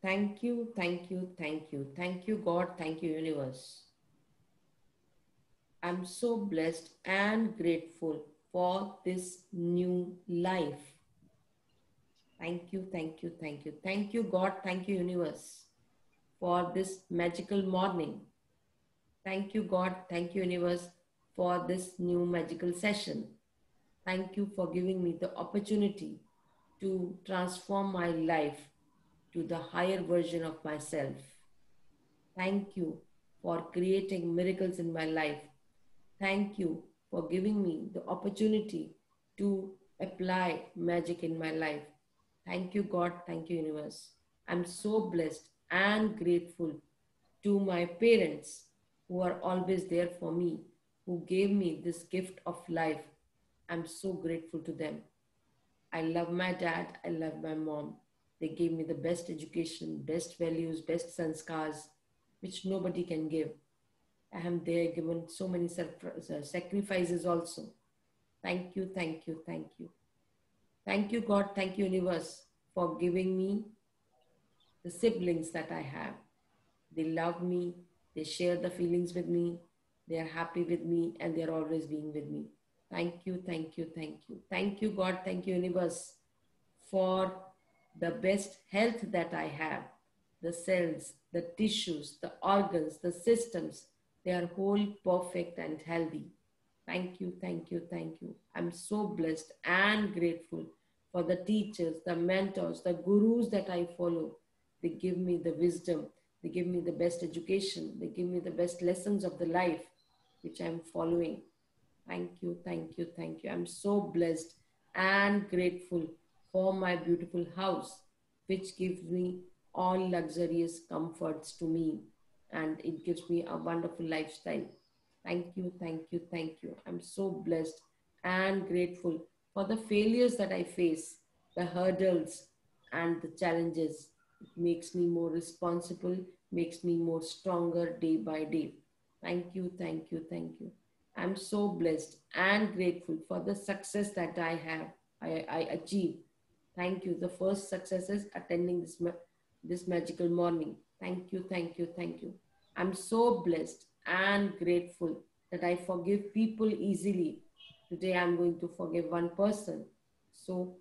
Thank you, thank you, thank you. Thank you, God. Thank you, universe. I'm so blessed and grateful for this new life. Thank you, thank you, thank you. Thank you, God. Thank you, universe, for this magical morning. Thank you, God. Thank you, universe, for this new magical session. Thank you for giving me the opportunity to transform my life to the higher version of myself. Thank you for creating miracles in my life. Thank you for giving me the opportunity to apply magic in my life. Thank you, God. Thank you, universe. I'm so blessed and grateful to my parents who are always there for me, who gave me this gift of life. I'm so grateful to them. I love my dad. I love my mom. They gave me the best education, best values, best sanskars, which nobody can give. I am there given so many uh, sacrifices also. Thank you, thank you, thank you. Thank you, God. Thank you, universe, for giving me the siblings that I have. They love me. They share the feelings with me. They are happy with me and they're always being with me. Thank you, thank you, thank you. Thank you, God. Thank you, universe, for the best health that I have. The cells, the tissues, the organs, the systems, they are whole, perfect, and healthy. Thank you, thank you, thank you. I'm so blessed and grateful for the teachers, the mentors, the gurus that I follow. They give me the wisdom, they give me the best education, they give me the best lessons of the life which I'm following. Thank you, thank you, thank you. I'm so blessed and grateful for my beautiful house, which gives me all luxurious comforts to me and it gives me a wonderful lifestyle. Thank you, thank you, thank you. I'm so blessed and grateful for the failures that I face, the hurdles and the challenges. It makes me more responsible, makes me more stronger day by day. Thank you, thank you, thank you. I'm so blessed and grateful for the success that I have, I, I achieved. Thank you. The first success is attending this, this magical morning. Thank you, thank you, thank you. I'm so blessed and grateful that I forgive people easily. Today I'm going to forgive one person. So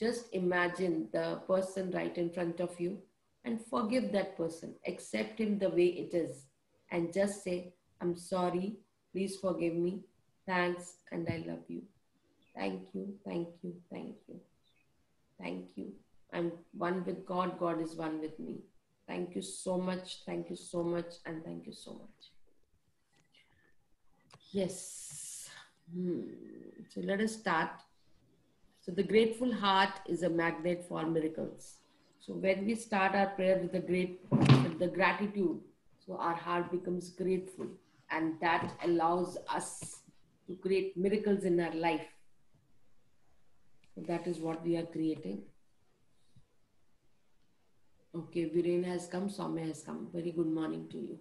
just imagine the person right in front of you and forgive that person. Accept him the way it is and just say, I'm sorry, please forgive me. Thanks, and I love you. Thank you, thank you, thank you. Thank you. I'm one with God, God is one with me. Thank you so much. Thank you so much. And thank you so much. Yes. Hmm. So let us start. So the grateful heart is a magnet for miracles. So when we start our prayer with the great, with the gratitude, so our heart becomes grateful, and that allows us to create miracles in our life. That is what we are creating. Okay, Viren has come, Soumya has come. Very good morning to you.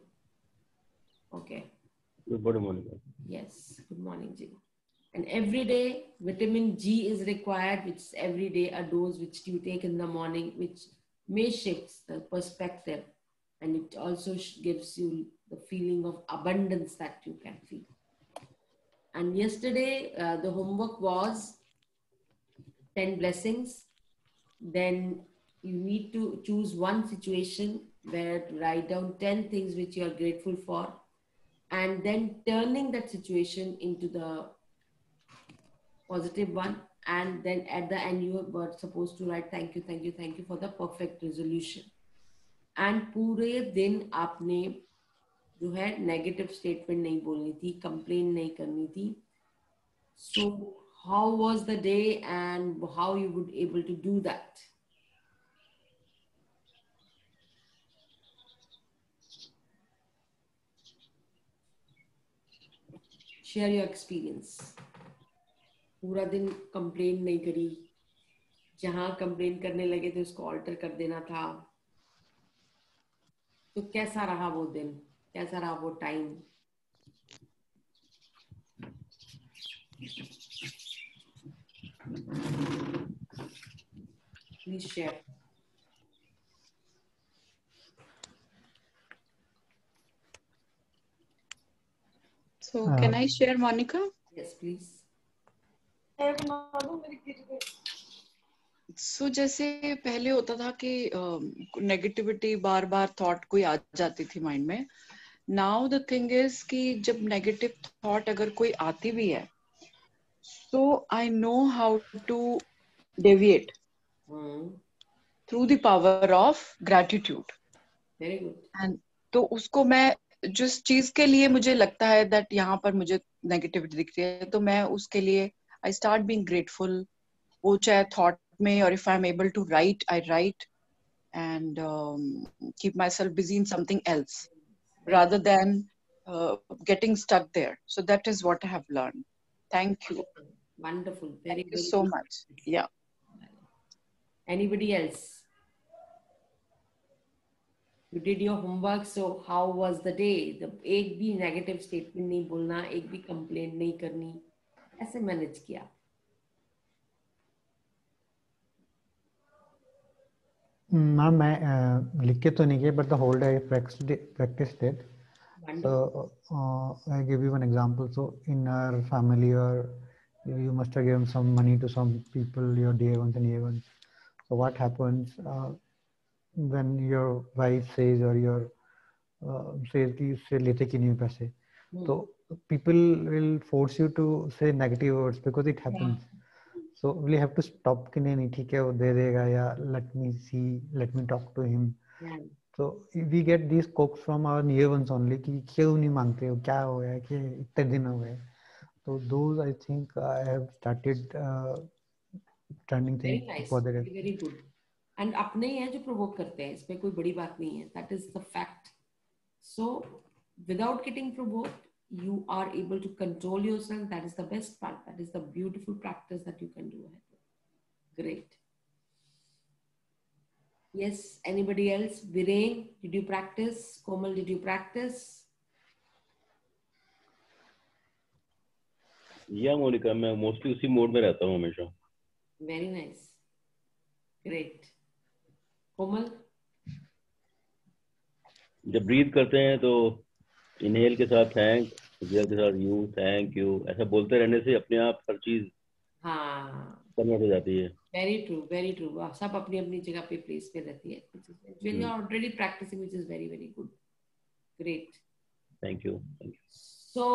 Okay. Good morning. Yes, good morning, Ji. And every day, vitamin G is required, which is every day a dose which you take in the morning, which may shift the perspective. And it also gives you the feeling of abundance that you can feel. And yesterday, uh, the homework was 10 blessings. Then you need to choose one situation where write down 10 things which you are grateful for and then turning that situation into the positive one and then at the end you were supposed to write thank you thank you thank you for the perfect resolution and पूरे दिन आपने जो है negative statement नहीं बोलनी थी complain नहीं करनी थी सो how was the day and how you would able to do that share your experience पूरा दिन कंप्लेन नहीं करी। जहाँ कंप्लेन करने लगे थे उसको ऑल्टर कर देना था। तो कैसा रहा वो दिन? कैसा रहा वो time Please share. So uh, can I share Monica? Yes, please. So so, जैसे पहले होता था कि um, नेगेटिविटी uh, बार बार थॉट कोई आ जाती थी माइंड में नाउ द थिंग इज़ कि जब नेगेटिव थॉट अगर कोई आती भी है सो I know how to deviate through the power of gratitude and तो उसको मैं जिस चीज के लिए मुझे लगता है दैट यहाँ पर मुझे नेगेटिविटी दिख रही है तो मैं उसके लिए आई स्टार्ट बीइंग ग्रेटफुल वो चाहे थॉट में और if I am able to write I write and keep myself busy in something else rather than uh, getting stuck there so that is what i have learned Thank you wonderful very thank you so much yeah anybody else you did your homework so how was the day the एक भी negative statement नहीं बोलना एक भी complaint नहीं करनी ऐसे manage किया मैम मैं लिख के तो नहीं किया but the whole day practiced it so uh, i give you one example so in our family or you must have given some money to some people your day ones and year ones so what happens uh, when your wife says or your uh, says कि उससे लेते कि नहीं पैसे hmm. तो people will force you to say negative words because it happens yeah. so we have to stop कि नहीं नहीं ठीक है वो दे देगा या let me see let me talk to him yeah. So we get these cooks from our near ones only कि क्यों नहीं मांगते हो क्या हो गया कि इतने दिन हो गए I think I have started uh, turning things very nice. positive very good and अपने ही हैं जो प्रोवोक करते हैं इसमें कोई बड़ी बात नहीं है that is the fact so without getting provoked you are able to control yourself that is the best part that is the beautiful practice that you can do ahead great yes anybody else? Viren, did you practice? Komal did you practice? या मोनिका मैं mostly उसी mode में रहता हूँ हमेशा। Very nice great कोमल जब breathe करते हैं तो इनहेल के साथ थैंक एक्सहेल के साथ यू थैंक यू ऐसा बोलते रहने से अपने आप हर चीज़ हाँ। कन्वर्ट हो जाती है। वेरी ट्रू वेरी ट्रू सब अपनी अपनी जगह पे प्लेस पे रहती है when you are already practising which is very very good great thank you thank you so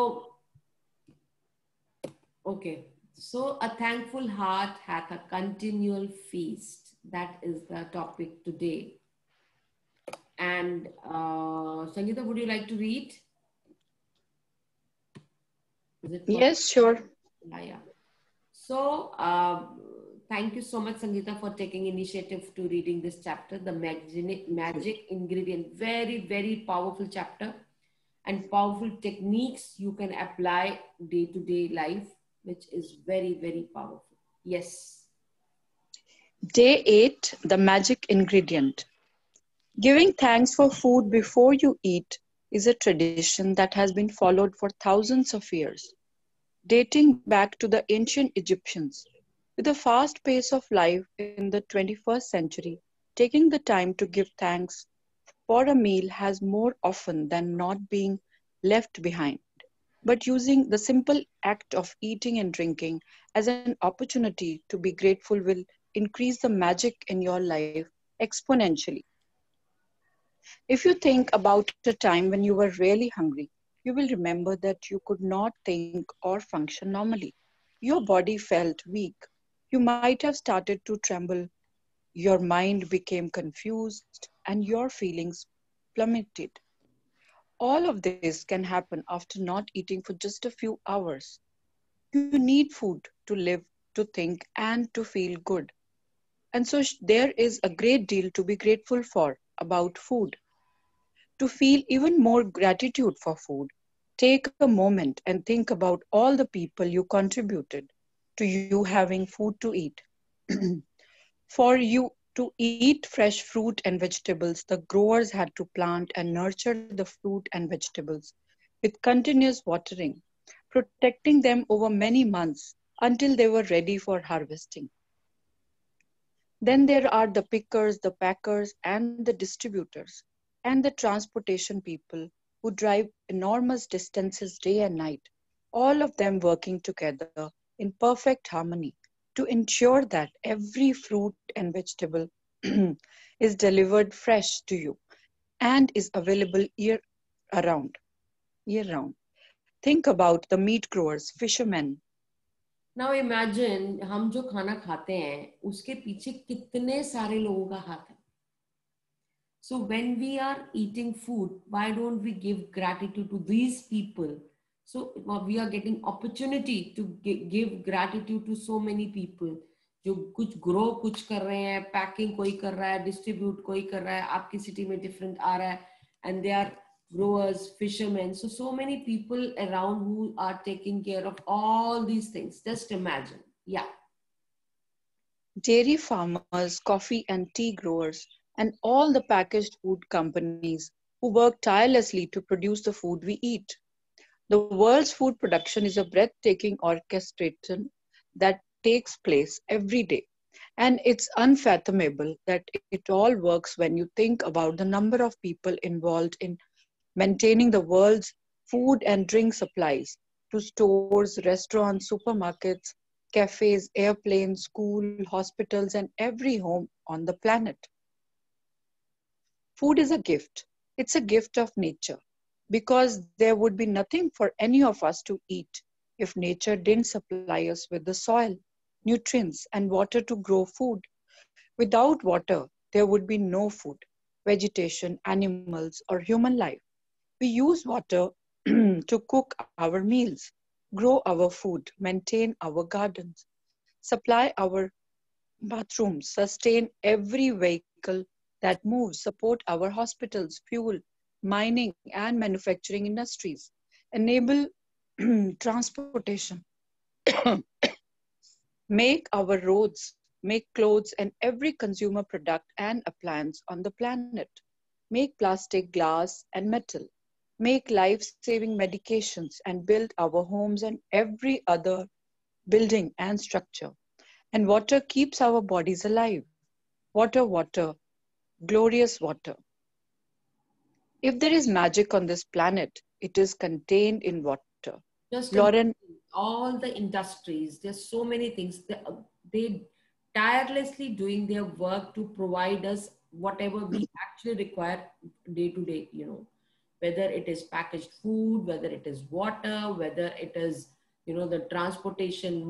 okay so a thankful heart hath a continual feast that is the topic today. And uh, Sangeeta, would you like to read? yes, sure. Yeah, yeah. So, uh, thank you so much, Sangeeta, for taking initiative to reading this chapter, the magic, magic ingredient. Very, very powerful chapter and powerful techniques you can apply day to day life, which is very, very powerful. Yes. Day 8 The Magic Ingredient. Giving thanks for food before you eat is a tradition that has been followed for thousands of years, dating back to the ancient Egyptians. With the fast pace of life in the 21st century, taking the time to give thanks for a meal has more often than not been left behind. But using the simple act of eating and drinking as an opportunity to be grateful will increase the magic in your life exponentially. If you think about a time when you were really hungry, you will remember that you could not think or function normally. Your body felt weak. You might have started to tremble. Your mind became confused and your feelings plummeted. All of this can happen after not eating for just a few hours. You need food to live, to think, and to feel good. And so there is a great deal to be grateful for about food. To feel even more gratitude for food, take a moment and think about all the people you contributed to you having food to eat. for you to eat fresh fruit and vegetables, the growers had to plant and nurture the fruit and vegetables with continuous watering, protecting them over many months until they were ready for harvesting. Then there are the pickers, the packers, and the distributors, and the transportation people who drive enormous distances day and night all of them working together in perfect harmony to ensure that every fruit and vegetable is delivered fresh to you and is available year around year round think about the meat growers fishermen now imagine हम जो खाना खाते हैं उसके पीछे कितने सारे लोगों का हाथ है सो when we are eating food why don't we give gratitude to these people so we are getting opportunity to give gratitude to so many people जो कुछ ग्रो कुछ कर रहे हैं पैकिंग कोई कर रहा है डिस्ट्रीब्यूट कोई कर रहा है आपकी सिटी में डिफरेंट आ रहा है and they are growers, fishermen. So, so many people around who are taking care of all these things. Just imagine. Yeah. Dairy farmers, coffee and tea growers, and all the packaged food companies who work tirelessly to produce the food we eat. The world's food production is a breathtaking orchestration that takes place every day. And it's unfathomable that it all works when you think about the number of people involved in maintaining the world's food and drink supplies to stores, restaurants, supermarkets, cafes, airplanes, school, hospitals, and every home on the planet. Food is a gift. It's a gift of nature because there would be nothing for any of us to eat if nature didn't supply us with the soil, nutrients, and water to grow food. Without water, there would be no food, vegetation, animals, or human life. We use water to cook our meals, grow our food, maintain our gardens, supply our bathrooms, sustain every vehicle that moves, support our hospitals, fuel, mining, and manufacturing industries, enable transportation, make our roads, make clothes, and every consumer product and appliance on the planet, make plastic, glass, and metal, make life saving medications, and build our homes and every other building and structure. And water keeps our bodies alive. Water, water, glorious water. If there is magic on this planet, it is contained in water. Just Lauren, all the industries, there's so many things. They, they tirelessly doing their work to provide us whatever we actually require day to day, you know whether it is packaged food, whether it is water, whether it is, you know, the transportation,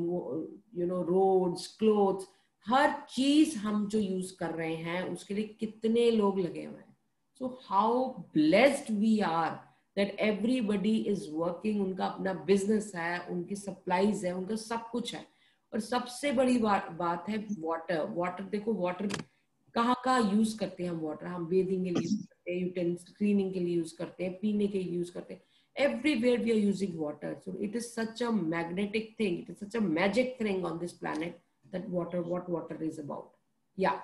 you know, roads, clothes, हर चीज हम जो use कर रहे हैं उसके लिए कितने लोग लगे हुए हैं so how blessed we are that everybody is working उनका अपना बिज़नेस है, उनकी सप्लाईज है, उनका सब कुछ है। और सबसे बड़ी बात बात है वाटर वाटर देखो वाटर कहाँ कहाँ यूज़ करते हैं हम वाटर हम बेदिंग के लिए हैं यूटेंसिल क्लीनिंग के लिए यूज़ करते हैं, पीने के लिए यूज़ करते हैं। Everywhere we are using water. So it is such a magnetic thing. It is such a magic thing on this planet that water, what water is about. Yeah.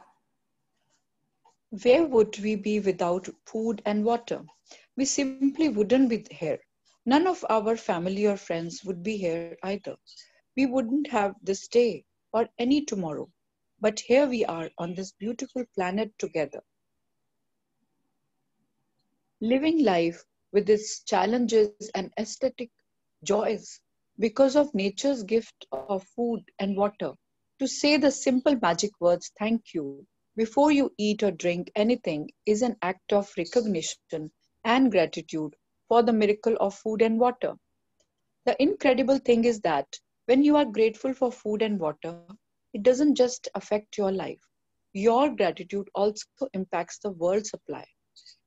Where would we be without food and water? We simply wouldn't be here. None of our family or friends would be here either. We wouldn't have this day or any tomorrow. But here we are on this beautiful planet together. Living life with its challenges and aesthetic joys because of nature's gift of food and water. To say the simple magic words, thank you, before you eat or drink anything is an act of recognition and gratitude for the miracle of food and water. The incredible thing is that when you are grateful for food and water, it doesn't just affect your life. Your gratitude also impacts the world supply.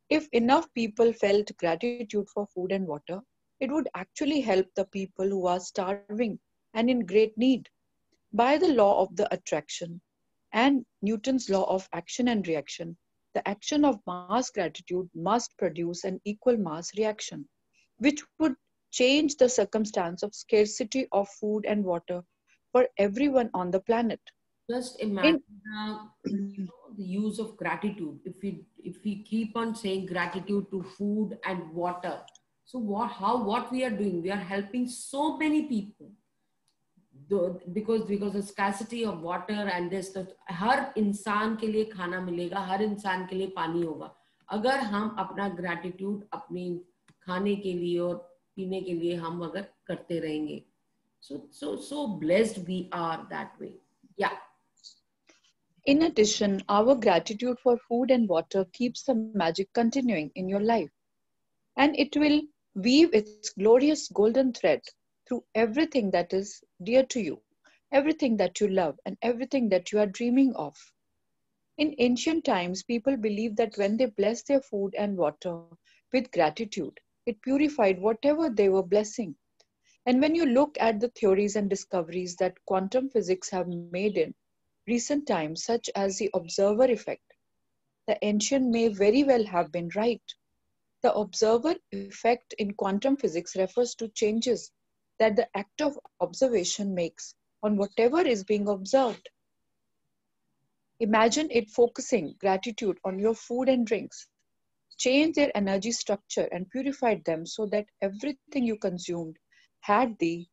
If enough people felt gratitude for food and water, it would actually help the people who are starving and in great need. By the law of the attraction and Newton's law of action and reaction, the action of mass gratitude must produce an equal mass reaction, which would change the circumstance of scarcity of food and water for everyone on the planet. Just imagine In, you know, the use of gratitude. If we if we keep on saying gratitude to food and water, so what how what we are doing? We are helping so many people because because the scarcity of water and this the, हर इंसान के लिए खाना मिलेगा हर इंसान के लिए पानी होगा अगर हम अपना ग्रैटिट्यूड अपनी खाने के लिए और पीने के लिए हम अगर करते रहेंगे so so so blessed we are that way yeah In addition, our gratitude for food and water keeps the magic continuing in your life. And it will weave its glorious golden thread through everything that is dear to you, everything that you love, and everything that you are dreaming of. In ancient times, people believed that when they blessed their food and water with gratitude, it purified whatever they were blessing. And when you look at the theories and discoveries that quantum physics have made in recent times, such as the observer effect, the ancient may very well have been right. The observer effect in quantum physics refers to changes that the act of observation makes on whatever is being observed. Imagine it focusing gratitude on your food and drinks. Change their energy structure and purified them so that everything you consumed had the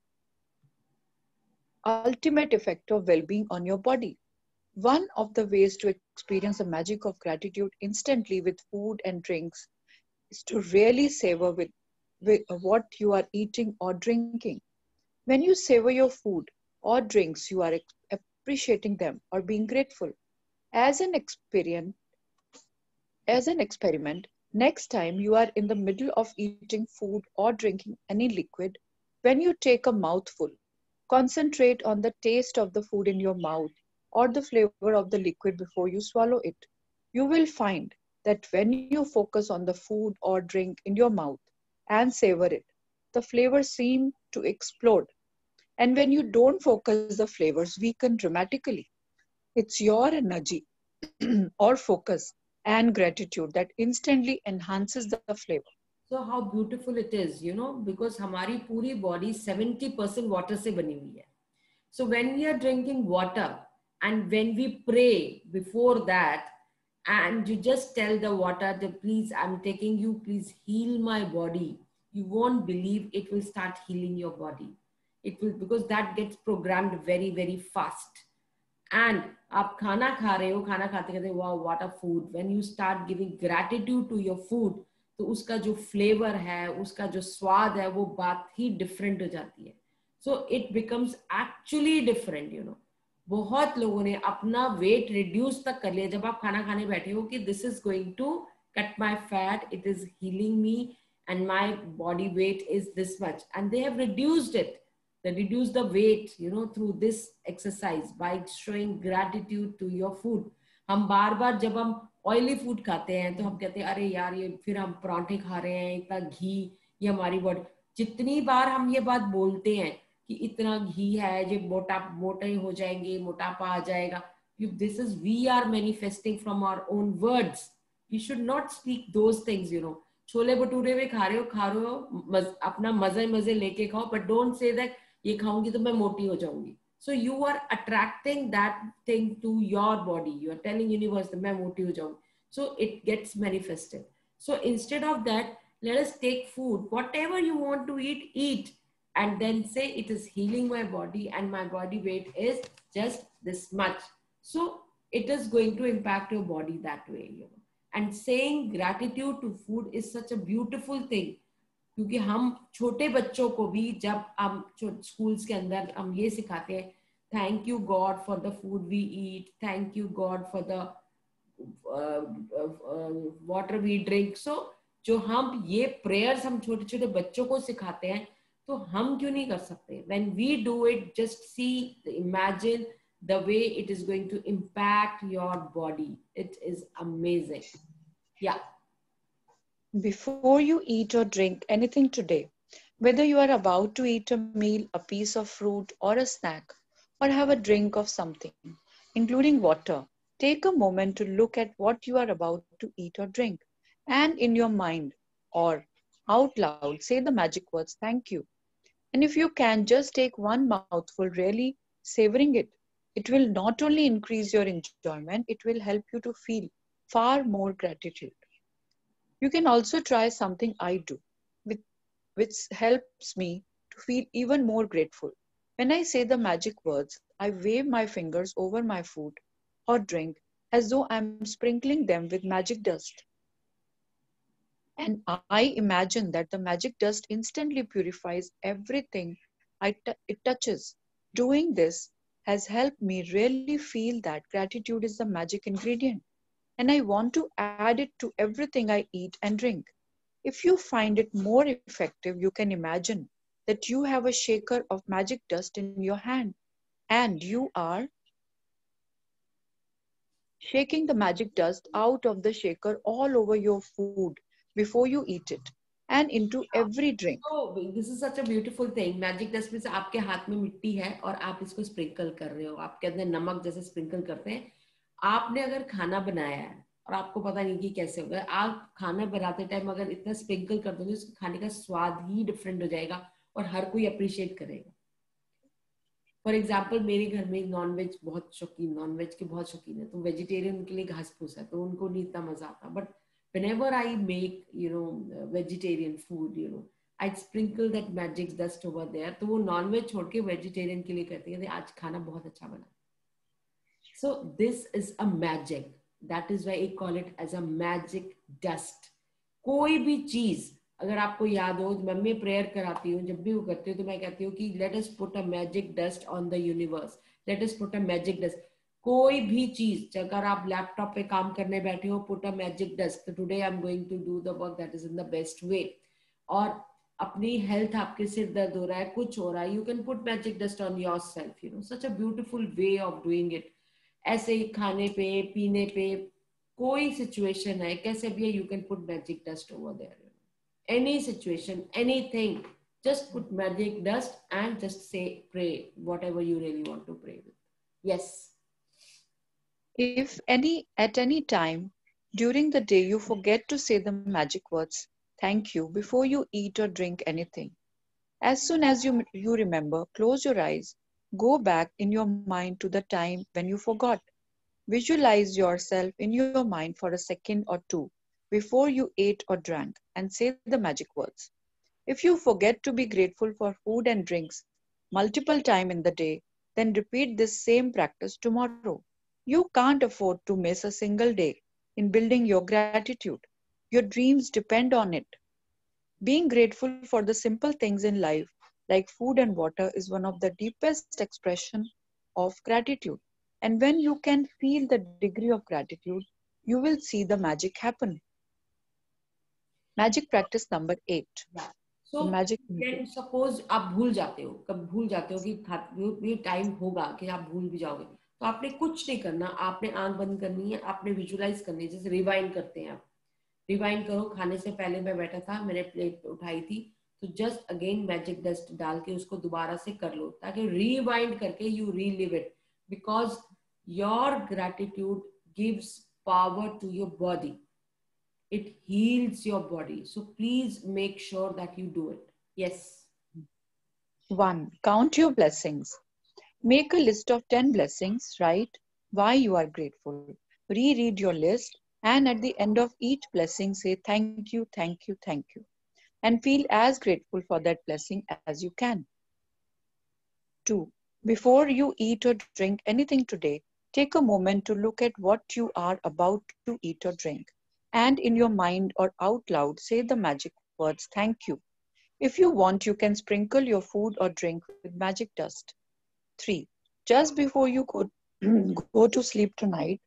ultimate effect of well being on your body. One of the ways to experience the magic of gratitude instantly with food and drinks is to really savor with, with Uh, what you are eating or drinking. When you savor your food or drinks, you are appreciating them or being grateful. As an experience, as an experiment, next time you are in the middle of eating food or drinking any liquid, when you take a mouthful, concentrate on the taste of the food in your mouth or the flavor of the liquid before you swallow it. You will find that when you focus on the food or drink in your mouth and savor it, the flavors seem to explode. And when you don't focus, the flavors weaken dramatically. It's your energy or focus and gratitude that instantly enhances the flavor. so how beautiful it is you know because हमारी पूरी body 70% water से बनी हुई है so when we are drinking water and when we pray before that and you just tell the water that please i'm taking you please heal my body you won't believe it will start healing your body it will because that gets programmed very very fast and आप खाना खा रहे हो खाना खाते खाते वाह what a food when you start giving gratitude to your food तो उसका जो फ्लेवर है उसका जो स्वाद है वो बात ही डिफरेंट हो जाती है so it becomes actually different you know बहुत लोगों ने अपना वेट रिड्यूस तक कर लिया। जब आप खाना खाने बैठे हो कि this is going to cut my fat it is healing me and my body weight is this much. And they have reduced it. They reduce the weight, you know, through this exercise by showing gratitude to your food. हम बार बार जब हम oily food खाते हैं तो हम कहते हैं, अरे यार, ये फिर हम पराठे खा रहे हैं, इतना घी, ये हमारी बॉडी जितनी बार हम ये बात बोलते हैं कि इतना घी है जो मोटा मोटे हो जाएँगे मोटापा आ जाएगा। This is we are manifesting from our own words you should not speak those things you know chole भटूरे में खा रहे हो खा रहे हो मज, अपना मज़े मज़े लेके खाओ बट डोंट से दैट ये खाऊँगी तो मैं मोटी हो जाऊँगी। So you are attracting that thing to your body you are telling universe मैं मोटी हो जाऊँगी। So it gets manifested so instead of that let us take food. Whatever you want to eat eat. and then say it is healing my body and my body weight is just this much so it is going to impact your body that way you know and saying gratitude to food is such a beautiful thing क्योंकि हम छोटे बच्चों को भी जब हम schools के अंदर हम ये सिखाते हैं thank you God for the food we eat thank you God for the water we drink so जो हम ये प्रेयर्स हम छोटे छोटे बच्चों को सिखाते हैं तो हम क्यों नहीं कर सकते when we do it just see imagine the way it is going to impact your body it is amazing या Before you eat or drink anything today, whether you are about to eat a meal, a piece of fruit, or a snack, or have a drink of something, including water, take a moment to look at what you are about to eat or drink, and in your mind or out loud, say the magic words, thank you. and if you can, just take one mouthful, really savoring it. It will not only increase your enjoyment, it will help you to feel far more gratitude. You can also try something I do, with, which helps me to feel even more grateful. When I say the magic words, I wave my fingers over my food or drink as though I'm sprinkling them with magic dust. And I imagine that the magic dust instantly purifies everything it touches. Doing this has helped me really feel that gratitude is the magic ingredient, and I want to add it to everything I eat and drink. If you find it more effective, you can imagine that you have a shaker of magic dust in your hand and you are shaking the magic dust out of the shaker all over your food before you eat it and into every drink. So, this is such a beautiful thing. Magic dust से आपके हाथ में मिट्टी है और आप इसको sprinkle कर रहे हो। आपके अंदर नमक जैसे स्प्रिंकल करते हैं। आपने अगर खाना बनाया है और आपको पता नहीं कि कैसे होगा, आप खाना बनाते टाइम अगर इतना स्प्रिंकल कर दोगे, उसके खाने का स्वाद ही डिफरेंट हो जाएगा और हर कोई अप्रिशिएट करेगा। फॉर एग्ज़ाम्पल मेरे घर में नॉन वेज बहुत शौकीन नॉन वेज के बहुत शौकीन है। तो वेजिटेरियन के लिए घास फूस है तो उनको नहीं इतना मज़ा आता। But whenever I make, you know, uh, vegetarian food, you know, I'd sprinkle that magic dust over there. तो वो नॉन वेज छोड़ के वेजिटेरियन के लिए कहते हैं आज खाना बहुत अच्छा बना। So this is a magic that is why call it as a magic dust कोई भी चीज़ अगर आपको याद हो जब मैं प्रेयर कराती हूँ जब भी वो करती हूँ तो मैं कहती हूँ कि let us put a magic dust on the universe let us put a magic dust कोई भी चीज़, अगर आप लैपटॉप पे काम करने बैठे हो put a magic dust today I am going to do the work that is in the best way और अपनी हेल्थ आपके सिर दर्द हो रहा है, कुछ हो रहा है you can put magic dust on yourself you know such a beautiful way of doing it ऐसे ही खाने पे, पीने पे कोई सिचुएशन है, कैसे भी है you can put magic dust over there any situation anything just put magic dust and just say, pray, whatever you really want to pray with. Yes. If any at any time during the day you forget to say the magic words thank you before you eat or drink anything, as soon as you, you remember, close your eyes, go back in your mind to the time when you forgot. Visualize yourself in your mind for a second or two before you ate or drank and say the magic words. If you forget to be grateful for food and drinks multiple times in the day, then repeat this same practice tomorrow. You can't afford to miss a single day in building your gratitude. Your dreams depend on it. Being grateful for the simple things in life, like food and water, is one of the deepest expression of gratitude. And when you can feel the degree of gratitude, you will see the magic happen. Magic practice number eight. so magic then suppose आप भूल जाते हो कब भूल जाते हो कि खा- ये टाइम होगा कि आप भूल भी जाओगे तो आपने कुछ नहीं करना। आपने आँख बंद करनी है आपने विजुलाइज करनी है। जैसे रिवाइंड करते हैं आप। रिवाइंड करो खाने से पहले मैं बैठा था मैंने प्लेट उठाई थी तो जस्ट अगेन मैजिक डस्ट डाल के उसको दोबारा से कर लो ताकि रिवाइंड करके you relive it because your gratitude gives power to your body it heals your body. So please make sure that you do it. Yes. One, count your blessings. Make a list of 10 blessings, write why you are grateful. Reread your list, and at the end of each blessing, say thank you, thank you, thank you, and feel as grateful for that blessing as you can. Two, before you eat or drink anything today, take a moment to look at what you are about to eat or drink, and in your mind or out loud, say the magic words thank you. If you want, you can sprinkle your food or drink with magic dust. 3. Just before you go, go to sleep tonight,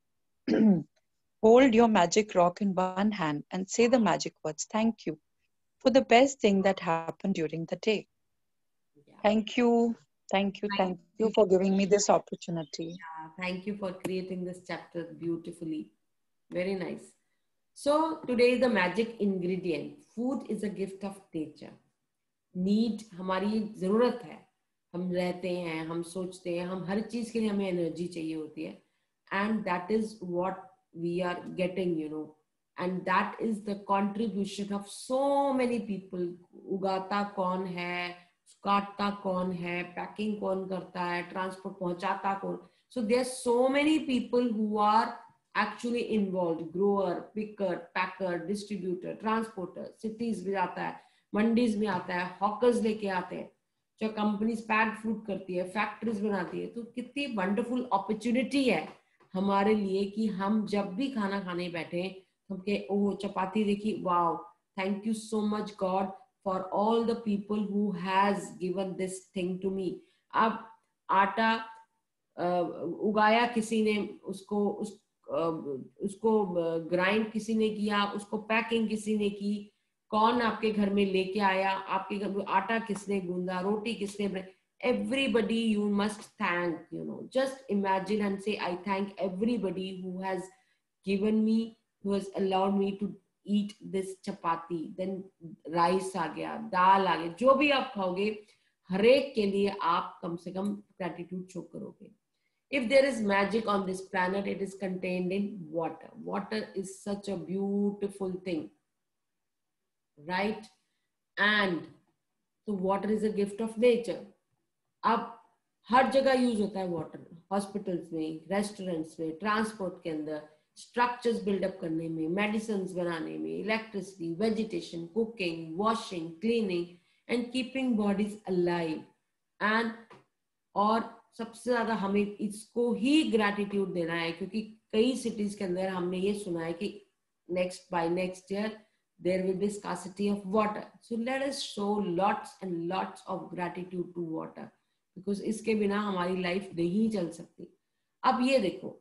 hold your magic rock in one hand and say the magic words thank you for the best thing that happened during the day. yeah. Thank you. Thank you. Thank you for giving me this opportunity. Yeah, thank you for creating this chapter beautifully very nice so today is the magic ingredient food is a gift of nature need हमारी जरूरत है हम रहते हैं, हम सोचते हैं, हम हर चीज़ के लिए हमें एनर्जी चाहिए होती है। And that is what we are getting you know and that is the contribution of so many people उगाता कौन है? काटता कौन है? पैकिंग कौन करता है? ट्रांसपोर्ट पहुंचाता कौन? So there so many people who are actually involve grower picker packer distributor transporter cities में जाता है, मंडीज में आता है हॉकर्स लेके आते हैं। जो कंपनीज़ पैक्ड फ़ूड करती है फैक्ट्रीज बनाती है तो कितनी वंडरफुल अपॉर्चुनिटी है हमारे लिए कि हम जब भी खाना खाने बैठे हम के ओ चपाती देखी wow thank you so much God for all the people who has given this thing to me. अब आटा उगाया किसी ने, उसको, उस उसको ग्राइंड किसी ने किया, उसको पैकिंग किसी ने की कौन आपके घर में लेके आया? आपके घर में आटा किसने गूंदा? रोटी किसने everybody you must thank you know just imagine and say I thank everybody who has given me who has allowed me to eat this chapati then rice आ गया, दाल आ गया, जो भी आप खाओगे, हर एक के लिए आप कम से कम ग्रेटिट्यूड शो करोगे। If there is magic on this plan it is contained in water water is such a beautiful thing right? And so water is a gift of nature. अब हर जगह यूज़ होता है वाटर हॉस्पिटल्स में restaurants में transport के अंदर structures build up करने में मेडिसिन बनाने में electricity vegetation cooking washing cleaning and keeping bodies alive and और सबसे ज़्यादा हमें इसको ही ग्रेटिट्यूड देना है, क्योंकि कई सिटीज़ के अंदर हमने ये सुना है कि next by next year there will be scarcity of water. So let us show lots and lots of gratitude to water, because इसके बिना हमारी लाइफ नहीं चल सकती। अब ये देखो,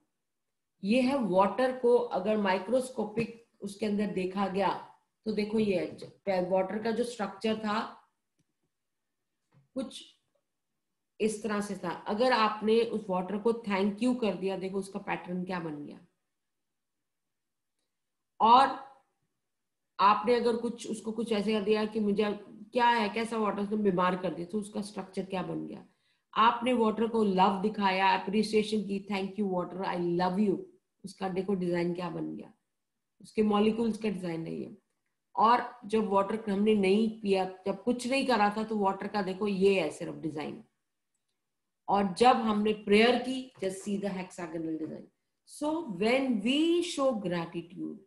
ये है वाटर को अगर माइक्रोस्कोपिक उसके अंदर देखा गया तो देखो ये वाटर का जो स्ट्रक्चर था, कुछ इस तरह से था। अगर आपने उस वाटर को थैंक यू कर दिया, देखो उसका पैटर्न क्या बन गया। और आपने अगर कुछ, उसको कुछ ऐसे कर दिया कि मुझे क्या है, कैसा वाटर उसने बीमार कर दिया तो उसका स्ट्रक्चर क्या बन गया? आपने वाटर को लव दिखाया अप्रिसिएशन की thank you water I love you उसका देखो डिज़ाइन क्या बन गया? उसके मॉलिक्यूल्स का डिज़ाइन नहीं है। और जब वाटर हमने नहीं पिया, जब कुछ नहीं करा था तो वाटर का देखो, ये है सिर्फ़ डिज़ाइन और जब हमने प्रेयर की just see the hexagonal design so when we show gratitude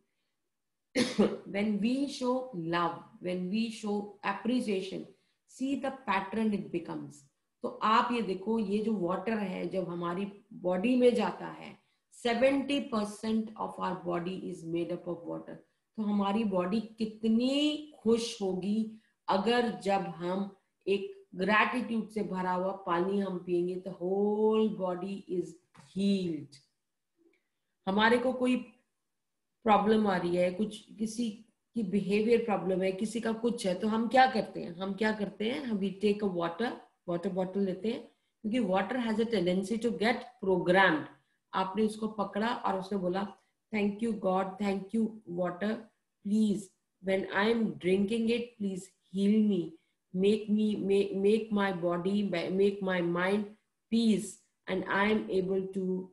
when we show love, when we show appreciation, see the pattern it becomes. तो आप ये देखो, ये जो वाटर है, जब हमारी बॉडी में जाता है 70 percent of our body is made up of water तो हमारी बॉडी कितनी खुश होगी अगर जब हम एक ग्रैटिट्यूड से भरा हुआ पानी हम पियेंगे तो होल बॉडी इज़ हील्ड हमारे को कोई प्रॉब्लम आ रही है कुछ किसी की बिहेवियर प्रॉब्लम है किसी का कुछ है तो हम क्या करते हैं? हम क्या करते हैं? हम we take a water water bottle लेते हैं क्योंकि water has a tendency to get programmed आपने उसको पकड़ा और उसने बोला thank you God thank you water please when I am drinking it please heal me make me make, make my body make my mind peace and i am able to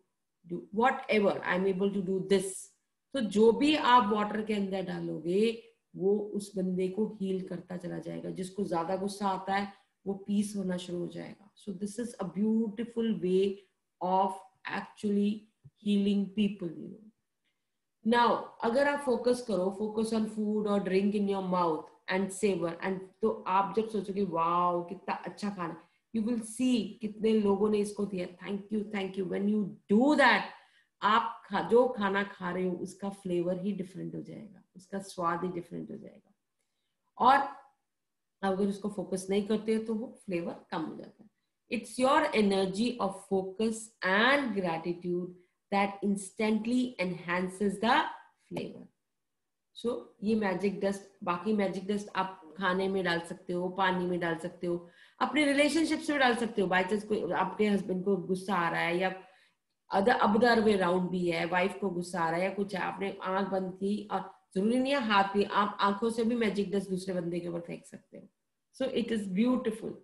do whatever i am able to do this. तो जो भी आप water के अंदर डालोगे, वो उस बंदे को हील करता चला जाएगा। जिसको ज़्यादा गुस्सा आता है, वो पीस होना शुरू हो जाएगा। So this is a beautiful way of actually healing people you know now अगर आप फोकस करो फोकस ऑन फ़ूड और drink in your mouth and savour and तो आप जब सोचोगे वाओ कितना अच्छा खाना यू विल सी कितने लोगों ने इसको दिया। Thank you thank you when you do that आप खा, जो खाना खा रहे हो उसका फ्लेवर ही डिफरेंट हो जाएगा उसका स्वाद ही डिफरेंट हो जाएगा। और अगर उसको फोकस नहीं करते हो तो वो फ्लेवर कम हो जाता है। It's your energy of focus and gratitude that instantly enhances the flavour so ये मैजिक डस्ट बाकी मैजिक डस्ट आप खाने में डाल सकते हो पानी में डाल सकते हो अपने रिलेशनशिप में डाल सकते हो। बाई चांस कोई आपके हस्बैंड को गुस्सा आ रहा है या अदर अबदर वे राउंड भी है वाइफ को गुस्सा आ रहा है या कुछ है, आपने आँख बंद की और ज़रूरी नहीं है हाथ भी, आप आँखों से भी मैजिक डस्ट दूसरे बंदे के ऊपर फेंक सकते हो। So it is beautiful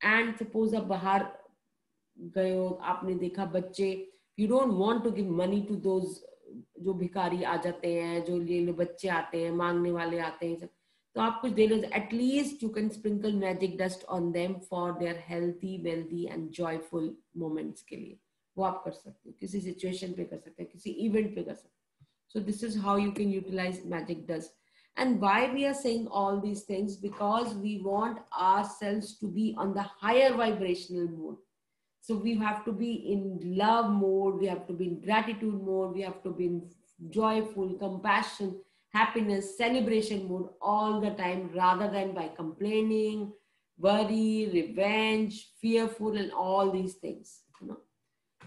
and suppose आप बाहर गए हो, आपने देखा बच्चे you don't want to give money to those जो भिखारी आ जाते हैं, जो ये बच्चे आते हैं, मांगने वाले आते हैं, सब। तो आप कुछ देना at least you can sprinkle magic dust on them for their healthy wealthy and joyful moments के लिए। वो आप कर सकते हो किसी सिचुएशन पे कर सकते हैं किसी इवेंट पे कर सकते हैं सो this is how you can utilise magic dust and why we are saying all these things because we want ourselves to be on the higher vibrational mode So we have to be in love mode, we have to be in gratitude mode, we have to be in joyful, compassion, happiness, celebration mood all the time rather than by complaining, worry, revenge, fearful, and all these things.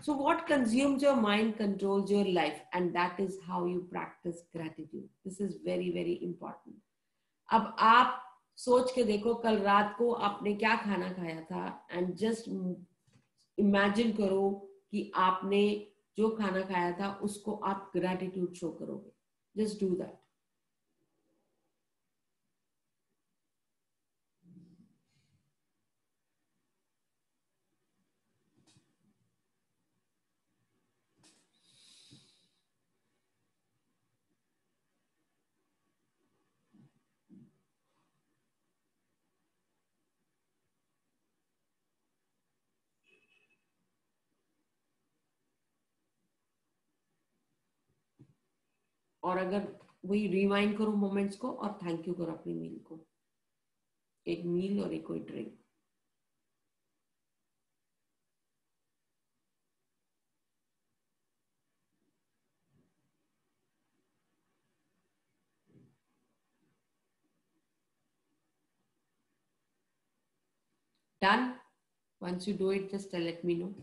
So, what consumes your mind controls your life, and that is how you practice gratitude. This is very, very important. अब आप सोच के देखो कल रात को आपने क्या खाना खाया था एंड जस्ट इमेजिन करो कि आपने जो खाना खाया था उसको आप ग्रेटिट्यूड शो करोगे जस्ट डू दैट और अगर वही रिवाइंड करो मोमेंट्स को और थैंक यू करो अपनी मील को एक मील और एक कोई drink Done? Once you do it, just let me know.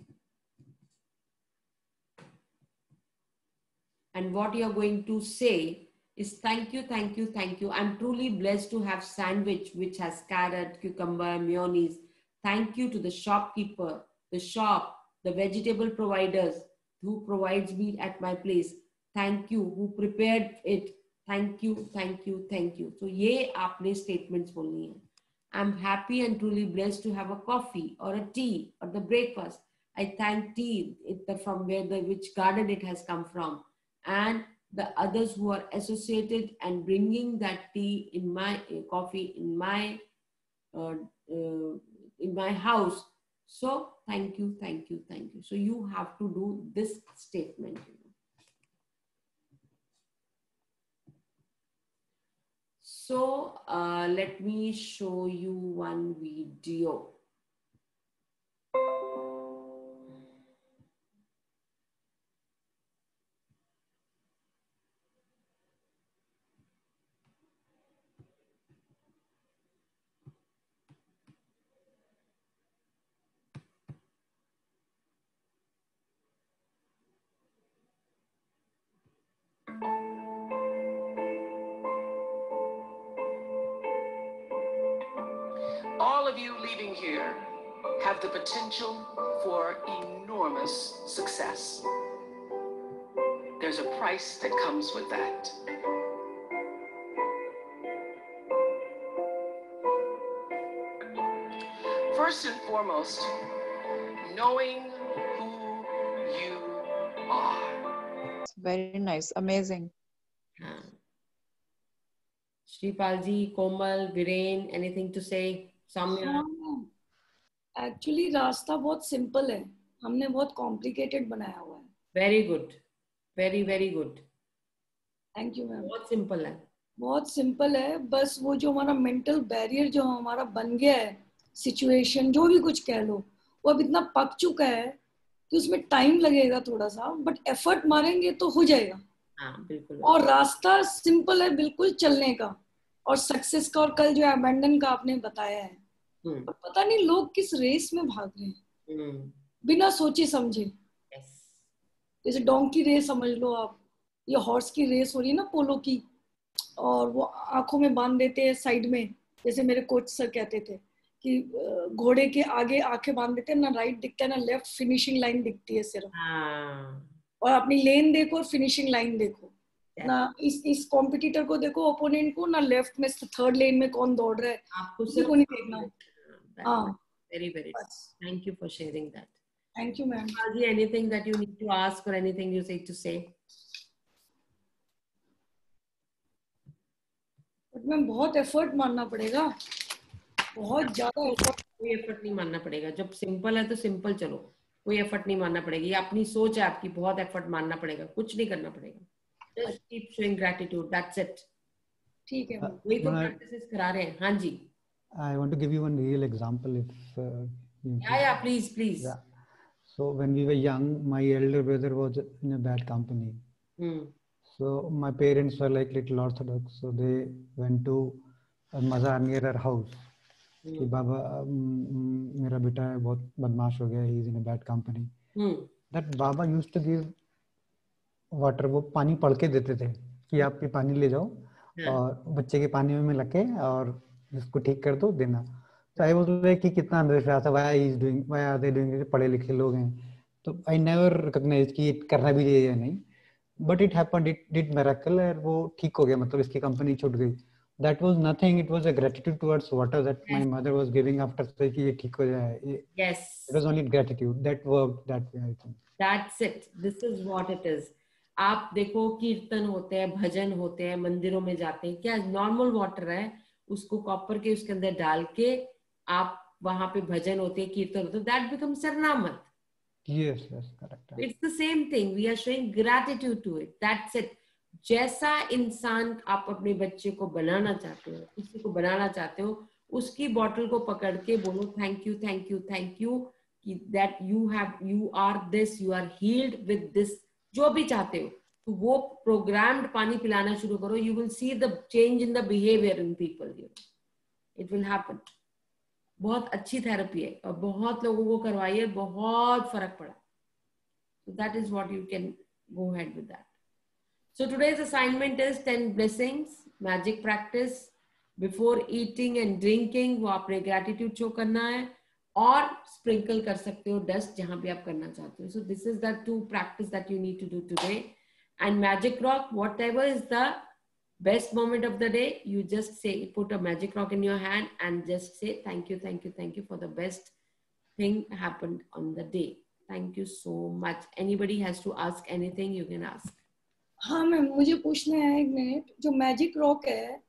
and what you're going to say is thank you, thank you, thank you. I'm truly blessed to have sandwich which has carrot, cucumber, mayonnaise. Thank you to the shopkeeper, the shop, the vegetable providers who provides me at my place. Thank you, who prepared it. Thank you, thank you, thank you. So ये आपने statements बोलनी है. I'm happy and truly blessed to have a coffee or a tea or the breakfast. I thank tea it, from where the which garden it has come from and the others who are associated and bringing that tea in my uh, coffee in my uh, uh, in my house. So thank you thank you thank you. So you have to do this statement so uh, let me show you one video have the potential for enormous success. There's a price that comes with that. First and foremost, knowing who you are. Very nice, amazing. Shripal ji, Komal, Viren, anything to say? Samya? Actually रास्ता बहुत simple है। हमने बहुत complicated बनाया हुआ है। Very good very very good thank you ma'am बहुत simple है। बहुत सिंपल है। बस वो जो हमारा मेंटल बैरियर जो हमारा बन गया है सिचुएशन जो भी कुछ कह लो वो अब इतना पक चुका है कि उसमें टाइम लगेगा थोड़ा सा बट एफर्ट मारेंगे तो हो जाएगा। हाँ, बिल्कुल। और रास्ता सिंपल है बिल्कुल चलने का। और सक्सेस का और कल जो अबेंडन का आपने बताया है। हम्म। पता नहीं लोग किस रेस में भाग रहे हैं। हम्म। बिना सोचे समझे। जैसे डोंकी रेस समझ लो आप। ये हॉर्स की रेस हो रही है ना पोलो की। और वो आँखों में बाँध देते हैं साइड में। जैसे मेरे कोच सर कहते थे कि घोड़े के आगे आँखें बाँध देते हैं ना राइट दिखता है ना लेफ़्ट फिनिशिंग लाइन दिखती है सिर्फ़। हाँ। और अपनी लेन देखो और फिनिशिंग लाइन देखो। ना इस इस कॉम्पिटिटर को देखो ओपोनेंट को ना लेफ़्ट में थर्ड लेन में कौन दौड़ रहा है आपको को नहीं देखना Ah. Very, very. Yes. Thank you for sharing that. Thank you, ma'am. There anything that you need to ask or anything you to say? But ma'am बहुत एफर्ट मानना पड़ेगा बहुत ज़्यादा एफर्ट कोई एफर्ट नहीं मानना पड़ेगा जब सिंपल है तो सिंपल चलो कोई एफर्ट नहीं मानना पड़ेगा ये अपनी सोच है आपकी बहुत एफर्ट मानना पड़ेगा कुछ नहीं करना पड़ेगा just keep showing gratitude that's it ठीक है वही तो प्रैक्टिस करा रहे हैं हाँ जी I want to give you one real example. If uh, yeah, yeah, please, please. Yeah. So when we were young, my elder brother was in a bad company. Hmm. So my parents were like little orthodox, so they went to a mazar near our house. कि बाबा मेरा बेटा है बहुत बदमाश हो गया he is in a bad company that baba used to give water वो पानी पढ़ के देते थे कि आप ये पानी ले जाओ और बच्चे के पानी में मिला के और इसको ठीक कर दो देना। तो आई वाज लाइक कि कितना अंधविश्वास है why is doing why are they doing पढ़े लिखे लोग हैं। तो आई नेवर रिकॉग्नाइज कि करना भी चाहिए या नहीं। But it happened it did miracle और वो ठीक हो गया मतलब इसकी कंपनी छूट गई। Was nothing it was a gratitude towards water that yes. my mother was giving after saying कि ये ठीक हो जाए yes it was only gratitude that worked that way i think that's it. This is what it is. आप देखो कीर्तन होते हैं भजन होते हैं मंदिरों में जाते हैं क्या नॉर्मल वाटर है उसको कॉपर के उसके अंदर डाल के आप वहाँ पे भजन होते हैं कीर्तन होते हैं दैट बिकम सरनामत yes yes correct. It's the same thing. We are showing gratitude to it. That's it. जैसा इंसान आप अपने बच्चे को बनाना चाहते हो किसी को बनाना चाहते हो उसकी बॉटल को पकड़ के बोलो thank you thank you thank you that you have you are this you are healed with this जो भी चाहते हो तो वो प्रोग्राम्ड पानी पिलाना शुरू करो you will see the change in the behaviour in people you it will happen बहुत अच्छी थेरेपी है और बहुत लोगों को करवाई है बहुत फ़र्क पड़ा so that is what you can go ahead with that so today's assignment is 10 blessings magic practice before eating and drinking वो आपने gratitude show करना है और स्प्रिंकल कर सकते हो डस्ट जहाँ भी आप करना चाहते हो। So this is the to practice that you need to do today and magic rock whatever is the best moment of the day you just say put a magic rock in your hand and just say thank you thank you thank you for the best thing happen on the day thank you so much anybody has to ask anything you can ask हाँ ma'am, मुझे पूछना है एक minute जो magic rock है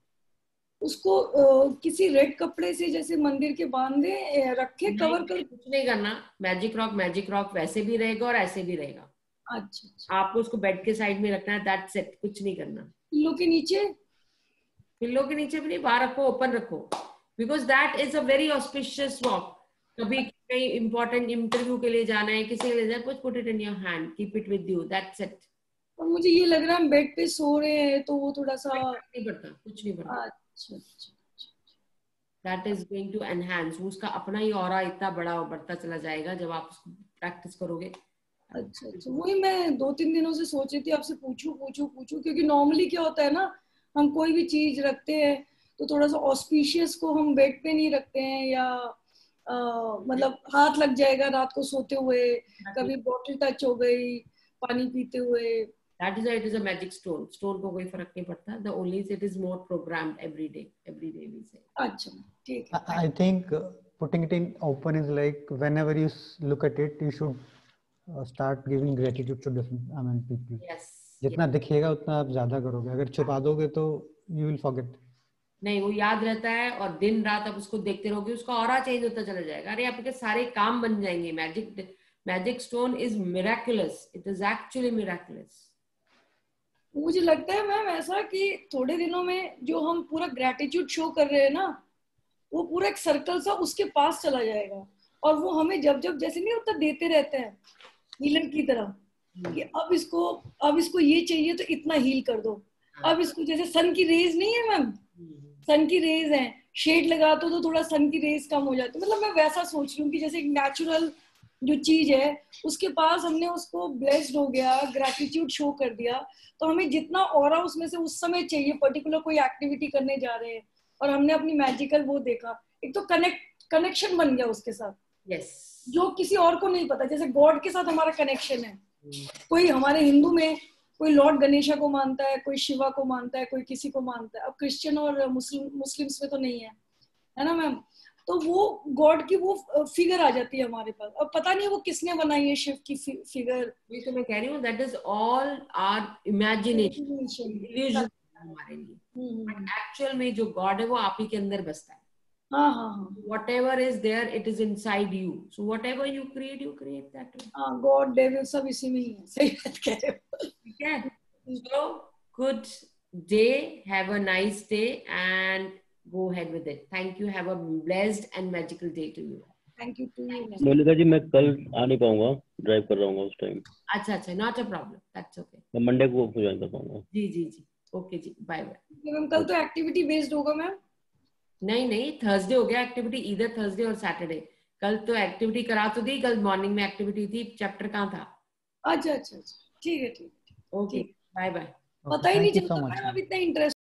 उसको किसी red कपड़े से जैसे मंदिर के बांधे रखे कवर कर कुछ नहीं करना। मैजिक रॉक मैजिक रॉक वैसे भी रहेगा और ऐसे भी रहेगा। अच्छा, अच्छा। आपको उसको बेड के साइड में रखना है दैट्स इट कुछ नहीं करना। पिल्लो के नीचे? पिल्लो के नीचे भी नहीं बाहर रखो ओपन रखो। Because that is a very auspicious walk कभी कहीं इंपॉर्टेंट इंटरव्यू के लिए जाना है किसी के लिए जाना put it in your hand keep it with you that's it और मुझे ये लग रहा है हम बेड पे सो रहे हैं तो वो थोड़ा सा नहीं बढ़ता कुछ नहीं अच्छा अच्छा। That is going to enhance उसका अपना ही और इतना बड़ा बढ़ता चला जाएगा जब आप उसको प्रैक्टिस करोगे। अच्छा अच्छा। वही मैं दो तीन दिनों से सोच रही थी आपसे पूछू पूछू पूछू क्योंकि नॉर्मली क्या होता है ना हम कोई भी चीज़ रखते हैं तो थोड़ा सा ऑस्पिशियस को हम बेड पे नहीं रखते हैं या आ, मतलब हाथ लग जाएगा रात को सोते हुए कभी बॉटल टच हो गई पानी पीते हुए। That is why it is a magic stone stone को कोई फ़र्क नहीं पड़ता the only is it is more programmed every day every day we say अच्छा ठीक है I think putting it in open is like whenever you look at it you should uh, start giving gratitude to different I mean people. Yes. जितना yes. दिखेगा उतना आप ज़्यादा करोगे अगर छुपा दोगे तो यू विल फॉरगेट नहीं वो याद रहता है और दिन रात आप उसको देखते रहोगे उसका और चेंज होता चला जाएगा अरे आपके सारे काम बन जाएँगे magic magic stone is miraculous it is actually miraculous मुझे लगता है मैम ऐसा कि थोड़े दिनों में जो हम पूरा ग्रेटिट्यूड शो कर रहे हैं ना वो पूरा एक सर्कल सा उसके पास चला जाएगा। और वो हमें जब जब जैसे नहीं होता देते रहते हैं हीलर की तरह कि अब इसको अब इसको ये चाहिए तो इतना हील कर दो। अब इसको जैसे सन की रेज नहीं है मैम? सन की रेज है शेड लगा दो तो थोड़ा सन की रेज कम हो जाती है। मतलब मैं वैसा सोच रही हूँ कि जैसे एक नेचुरल जो चीज़ है उसके पास हमने उसको ब्लेस्ड हो गया ग्रेटिट्यूड शो कर दिया। तो हमें जितना और उसमें से उस समय चाहिए पर्टिकुलर कोई एक्टिविटी करने जा रहे हैं। और हमने अपनी मैजिकल वो देखा। एक तो कनेक्ट कनेक्शन बन गया उसके साथ। Yes. जो किसी और को नहीं पता जैसे गॉड के साथ हमारा कनेक्शन है। कोई हमारे हिंदू में कोई लॉर्ड गणेशा को मानता है कोई शिवा को मानता है कोई किसी को मानता है। अब क्रिश्चियन और मुस्लिम मुस्लिम्स में तो नहीं है। है ना मैम तो वो गॉड की वो फिगर आ जाती है हमारे पास। अब पता नहीं वो किसने बनाई है शिव की फिगर। ये तो मैं कह रही हूँ that is all our imagination हमारे लिए। एक्चुअल में जो गॉड है वो आप ही के अंदर बसता है। हाँ हाँ हाँ। Whatever is there it is inside you so whatever you create you create that way हाँ God devil सब इसी में ही है। सही बात कह रहे हो। ठीक है? So good day have a nice day and go ahead with it. Thank you. Have a blessed and magical day to you. Thank you to Monika ji मैं कल आ नहीं पाऊँगा. ड्राइव कर रहा हूँ उस टाइम अच्छा अच्छा. Not a problem that's okay मैं मंडे को ज्वाइन कर पाऊँगा. जी जी जी. ओके जी. बाय बाय मैम कल तो एक्टिविटी बेस्ड होगा मैम नहीं नहीं. थर्सडे हो गया एक्टिविटी इधर थर्सडे और सैटरडे कल तो एक्टिविटी करा तो दी. कल मॉर्निंग में एक्टिविटी थी. चैप्टर कहाँ था? अच्छा अच्छा अच्छा. ठीक है ठीक है ओके बाय बाय पता ही नहीं चलता. मैम अब इतना इंटरेस्ट